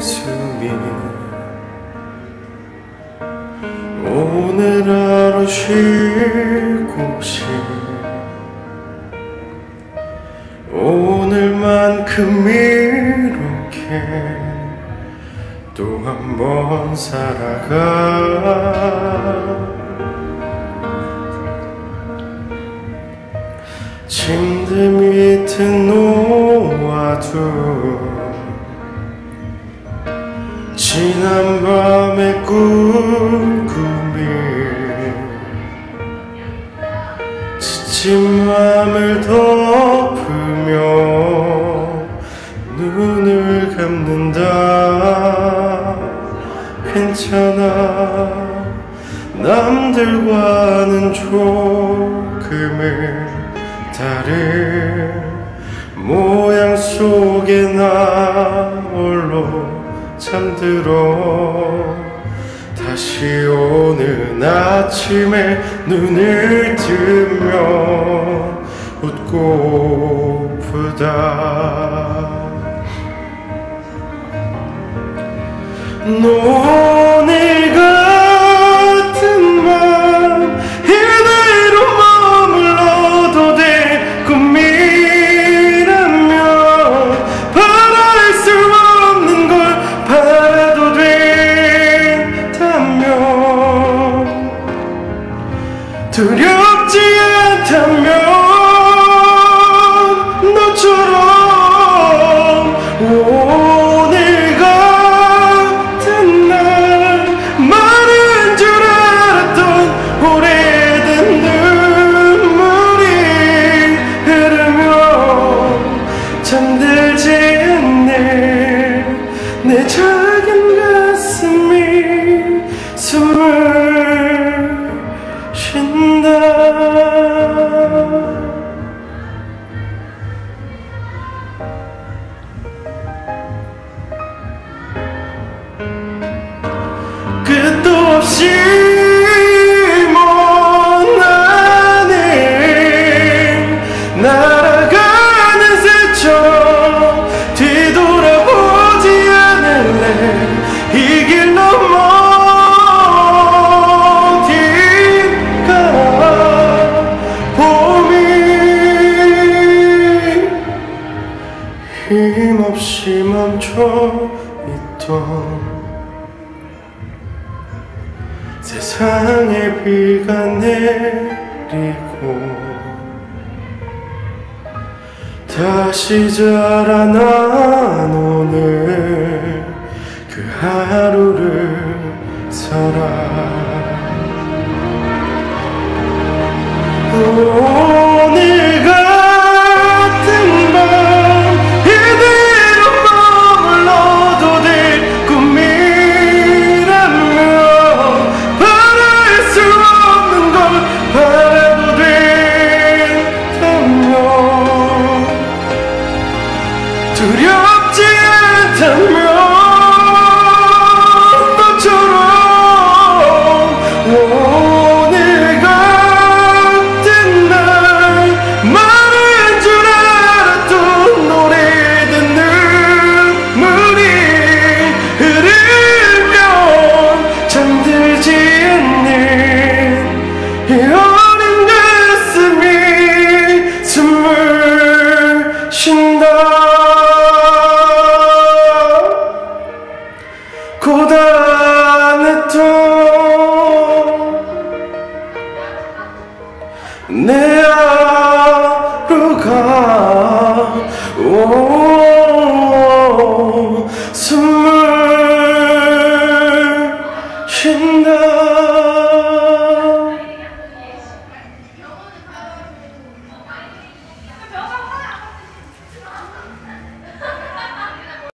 숨이 오늘 하루 쉴 곳이 오늘만큼 이렇게 또 한 번 살아가. 침대 밑에 놓아둔 지난 밤의 꿈꾸미. 지친 맘을 덮으며 눈을 감는다. 괜찮아. 남들과는 조금은 다른 모양 속에 나 홀로 잠들어. 다시 오는 아침에 눈을 뜨면 웃고프다. 오 두렵지 않다면 너처럼 오늘 같은 날 많은 줄 알았던 오래된 눈물이 흐르며 잠들지 않네 내 작은 가슴이 숨을 힘없이 멈춰 있던 세상에 비가 내리고 다시 자라난 오늘 그 하루를 살아 두렵지 않다면